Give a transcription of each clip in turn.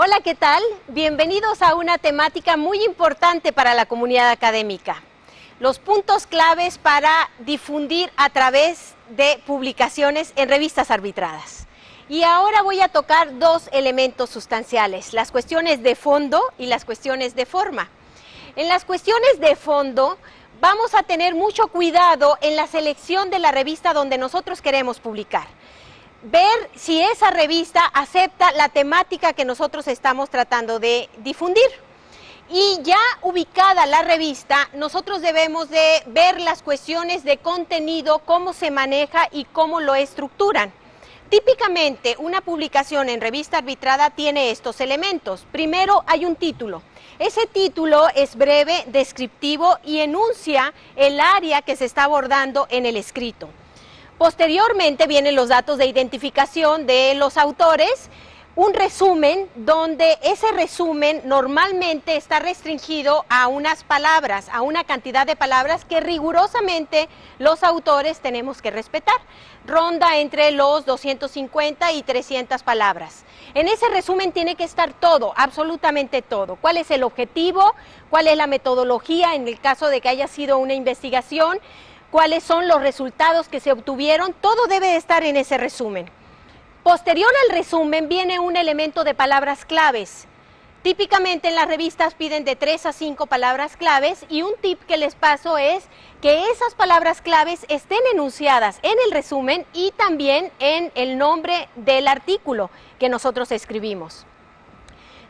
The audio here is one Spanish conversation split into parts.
Hola, ¿qué tal? Bienvenidos a una temática muy importante para la comunidad académica. Los puntos claves para difundir a través de publicaciones en revistas arbitradas. Y ahora voy a tocar dos elementos sustanciales, las cuestiones de fondo y las cuestiones de forma. En las cuestiones de fondo vamos a tener mucho cuidado en la selección de la revista donde nosotros queremos publicar ver si esa revista acepta la temática que nosotros estamos tratando de difundir. Y ya ubicada la revista, nosotros debemos de ver las cuestiones de contenido, cómo se maneja y cómo lo estructuran. Típicamente, una publicación en revista arbitrada tiene estos elementos. Primero, hay un título. Ese título es breve, descriptivo y enuncia el área que se está abordando en el escrito. Posteriormente vienen los datos de identificación de los autores, un resumen donde ese resumen normalmente está restringido a unas palabras, a una cantidad de palabras que rigurosamente los autores tenemos que respetar. Ronda entre los 250 y 300 palabras. En ese resumen tiene que estar todo, absolutamente todo. ¿Cuál es el objetivo? ¿Cuál es la metodología en el caso de que haya sido una investigación? Cuáles son los resultados que se obtuvieron, todo debe estar en ese resumen. Posterior al resumen viene un elemento de palabras claves. Típicamente en las revistas piden de tres a cinco palabras claves y un tip que les paso es que esas palabras claves estén enunciadas en el resumen y también en el nombre del artículo que nosotros escribimos.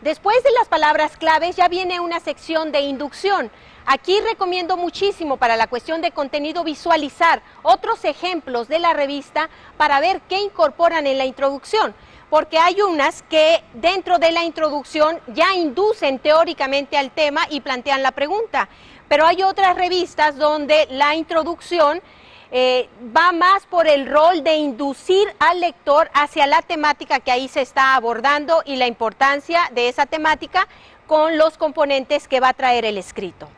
Después de las palabras claves ya viene una sección de inducción. Aquí recomiendo muchísimo para la cuestión de contenido visualizar otros ejemplos de la revista para ver qué incorporan en la introducción, porque hay unas que dentro de la introducción ya inducen teóricamente al tema y plantean la pregunta, pero hay otras revistas donde la introducción eh, va más por el rol de inducir al lector hacia la temática que ahí se está abordando y la importancia de esa temática con los componentes que va a traer el escrito.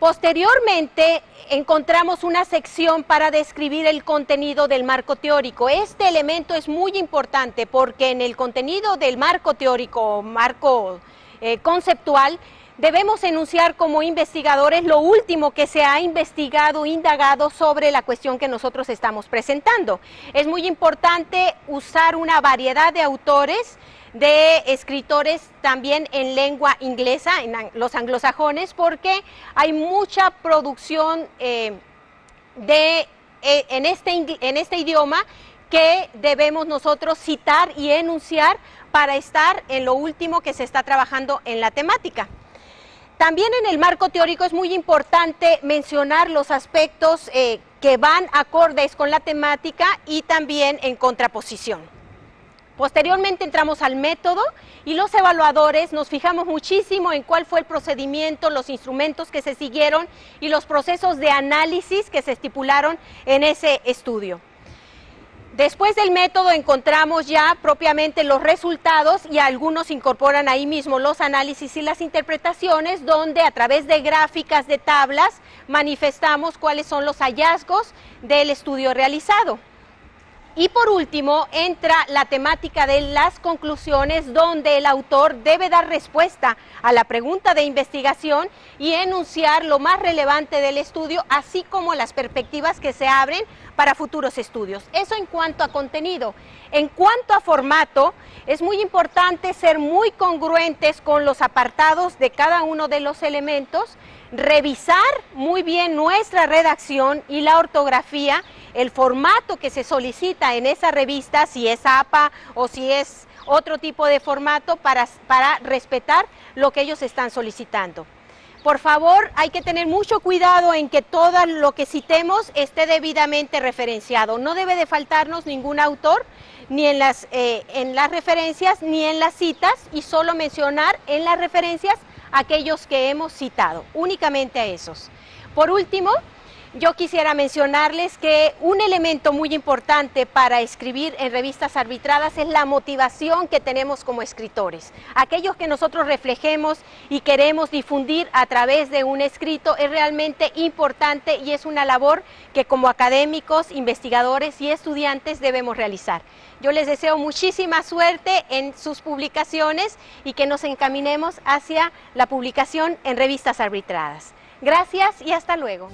Posteriormente encontramos una sección para describir el contenido del marco teórico. Este elemento es muy importante porque en el contenido del marco teórico, marco eh, conceptual, debemos enunciar como investigadores lo último que se ha investigado, indagado sobre la cuestión que nosotros estamos presentando. Es muy importante usar una variedad de autores de escritores también en lengua inglesa, en los anglosajones, porque hay mucha producción eh, de, eh, este, en este idioma que debemos nosotros citar y enunciar para estar en lo último que se está trabajando en la temática. También en el marco teórico es muy importante mencionar los aspectos eh, que van acordes con la temática y también en contraposición. Posteriormente entramos al método y los evaluadores nos fijamos muchísimo en cuál fue el procedimiento, los instrumentos que se siguieron y los procesos de análisis que se estipularon en ese estudio. Después del método encontramos ya propiamente los resultados y algunos incorporan ahí mismo los análisis y las interpretaciones donde a través de gráficas de tablas manifestamos cuáles son los hallazgos del estudio realizado. Y por último, entra la temática de las conclusiones, donde el autor debe dar respuesta a la pregunta de investigación y enunciar lo más relevante del estudio, así como las perspectivas que se abren para futuros estudios. Eso en cuanto a contenido. En cuanto a formato, es muy importante ser muy congruentes con los apartados de cada uno de los elementos, revisar muy bien nuestra redacción y la ortografía el formato que se solicita en esa revista, si es APA o si es otro tipo de formato, para, para respetar lo que ellos están solicitando. Por favor, hay que tener mucho cuidado en que todo lo que citemos esté debidamente referenciado. No debe de faltarnos ningún autor, ni en las, eh, en las referencias, ni en las citas, y solo mencionar en las referencias aquellos que hemos citado, únicamente a esos. Por último, yo quisiera mencionarles que un elemento muy importante para escribir en revistas arbitradas es la motivación que tenemos como escritores. Aquellos que nosotros reflejemos y queremos difundir a través de un escrito es realmente importante y es una labor que como académicos, investigadores y estudiantes debemos realizar. Yo les deseo muchísima suerte en sus publicaciones y que nos encaminemos hacia la publicación en revistas arbitradas. Gracias y hasta luego.